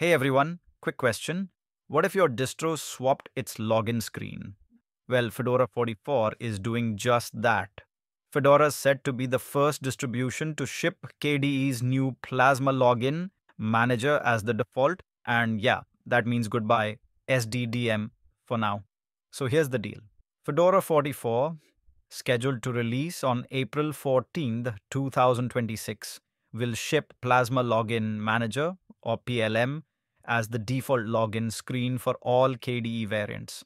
Hey everyone, quick question. What if your distro swapped its login screen? Well, Fedora 44 is doing just that. Fedora is said to be the first distribution to ship KDE's new Plasma login manager as the default, and yeah, that means goodbye SDDM for now. So here's the deal Fedora 44, scheduled to release on April 14, 2026, will ship Plasma Login Manager or PLM as the default login screen for all KDE variants.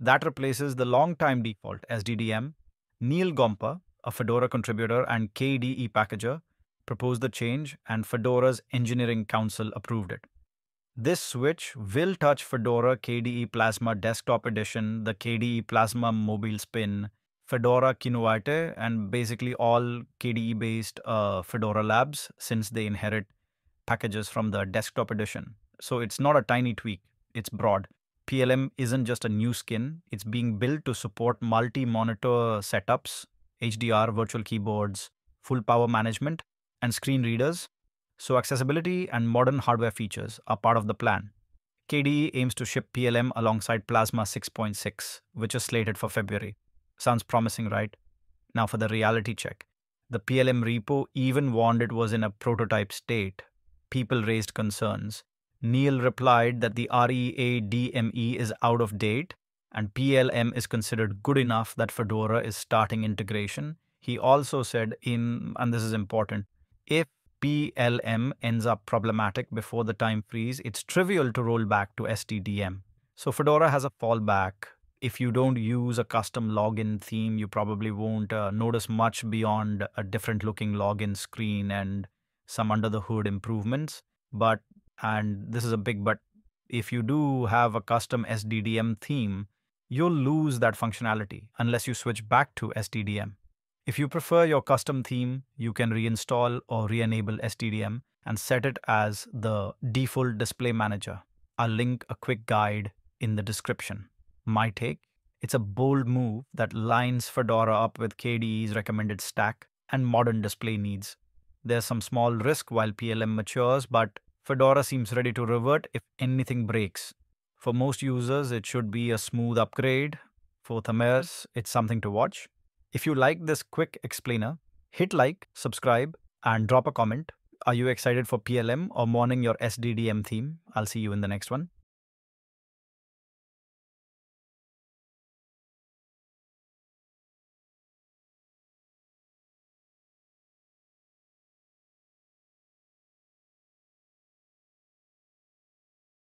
That replaces the long-time default SDDM. Neal Gompa, a Fedora contributor and KDE packager, proposed the change and Fedora's engineering council approved it. This switch will touch Fedora KDE Plasma Desktop Edition, the KDE Plasma Mobile Spin, Fedora Kinoite, and basically all KDE based uh, Fedora labs since they inherit packages from the desktop edition. So it's not a tiny tweak, it's broad. PLM isn't just a new skin, it's being built to support multi monitor setups, HDR virtual keyboards, full power management, and screen readers. So accessibility and modern hardware features are part of the plan. KDE aims to ship PLM alongside Plasma 6.6, which is slated for February. Sounds promising, right? Now for the reality check. The PLM repo even warned it was in a prototype state. People raised concerns. Neal replied that the README is out of date and PLM is considered good enough that Fedora is starting integration. He also said in, and this is important, if PLM ends up problematic before the time freeze, it's trivial to roll back to SDDM. So Fedora has a fallback. If you don't use a custom login theme, you probably won't uh, notice much beyond a different looking login screen and some under the hood improvements. But and this is a big but if you do have a custom SDDM theme, you'll lose that functionality unless you switch back to SDDM. If you prefer your custom theme, you can reinstall or re-enable SDDM and set it as the default display manager. I'll link a quick guide in the description. My take, it's a bold move that lines Fedora up with KDE's recommended stack and modern display needs. There's some small risk while PLM matures, but Fedora seems ready to revert if anything breaks. For most users, it should be a smooth upgrade. For themers, it's something to watch. If you like this quick explainer, hit like, subscribe, and drop a comment. Are you excited for PLM or mourning your SDDM theme? I'll see you in the next one.